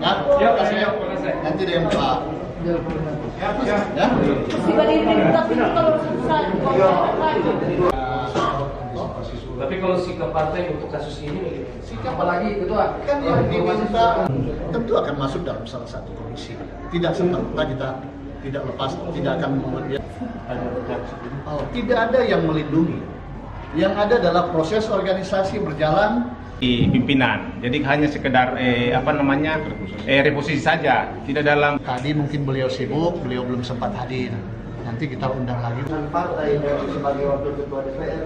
Ya, yuk kasih yuk. Nanti dia yang buka. Ya. tapi kalau susah Tapi kalau sikap partai untuk kasus ini? Sikap apalagi ketua kan yang diminta tentu akan masuk dalam salah satu komisi. Tidak serta kita tidak lepas, tidak akan oh, tidak ada yang melindungi. Yang ada adalah proses organisasi berjalan di pimpinan. Jadi hanya sekedar eh, apa namanya eh, reposisi saja, tidak dalam Tadi mungkin beliau sibuk, beliau belum sempat hadir. Nanti kita undang lagi. dengan partai sebagai wakil ketua DPR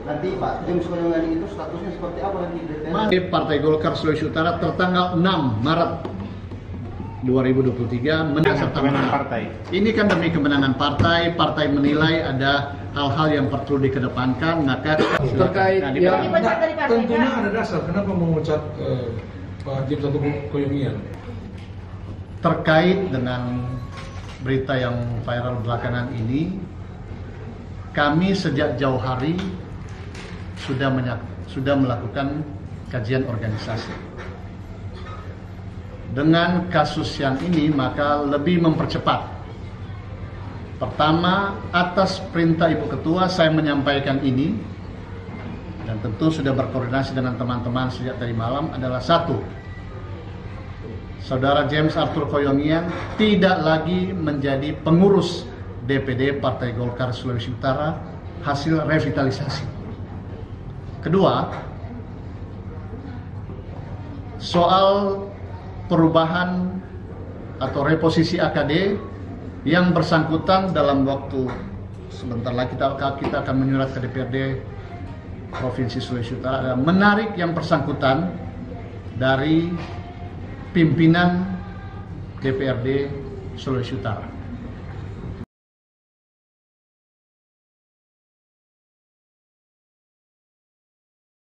nanti Pak James Koyongan itu statusnya seperti apa nanti di DPR? Partai Golkar Sulawesi Utara tertanggal 6 Maret 2023 menang serta kemenangan menang. partai. Ini kan demi kemenangan partai, partai menilai ada hal-hal yang perlu dikedepankan, maka terkait Nah. Dipecat dari partai, tentunya ada dasar kenapa memecat eh, Pak James satu Koyomian terkait dengan berita yang viral belakangan ini, kami sejak jauh hari sudah sudah melakukan kajian organisasi. Dengan kasus yang ini maka lebih mempercepat. Pertama, atas perintah Ibu Ketua saya menyampaikan ini dan tentu sudah berkoordinasi dengan teman-teman sejak tadi malam adalah satu, Saudara James Arthur Koyongian tidak lagi menjadi pengurus DPD Partai Golkar Sulawesi Utara hasil revitalisasi. Kedua, soal perubahan atau reposisi AKD yang bersangkutan dalam waktu sebentar lagi kita, kita akan menyurat ke DPRD Provinsi Sulawesi Utara menarik yang bersangkutan dari pimpinan DPRD Sulawesi Utara.